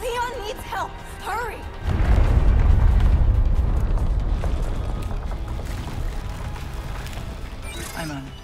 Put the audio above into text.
Leon needs help! Hurry! I'm on it.